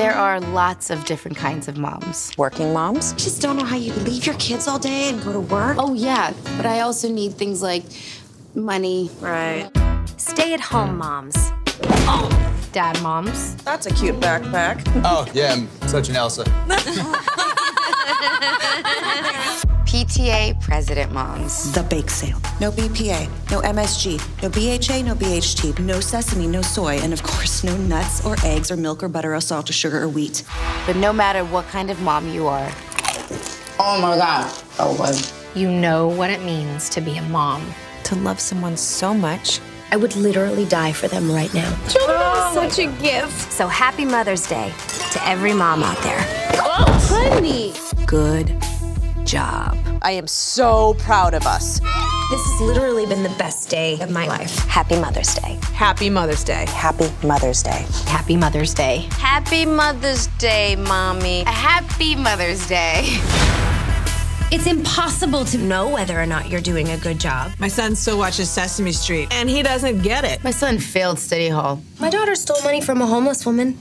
There are lots of different kinds of moms. Working moms? Just don't know how you leave your kids all day and go to work. Oh, yeah, but I also need things like money. Right. Stay at home moms. Oh, dad moms. That's a cute backpack. Oh, yeah, I'm such an Elsa. PTA president moms. The bake sale. No BPA, no MSG, no BHA, no BHT, no sesame, no soy, and of course, no nuts or eggs or milk or butter or salt or sugar or wheat. But no matter what kind of mom you are. Oh my God. Oh, boy. You know what it means to be a mom. To love someone so much. I would literally die for them right now. Children are oh. such a gift. So happy Mother's Day to every mom out there. Oh, honey. Good job. I am so proud of us. This has literally been the best day of my life. Happy Mother's Day. Happy Mother's Day. Happy Mother's Day. Happy Mother's Day. Happy Mother's Day, Mommy. Happy Mother's Day. It's impossible to know whether or not you're doing a good job. My son still watches Sesame Street, and he doesn't get it. My son failed City Hall. My daughter stole money from a homeless woman.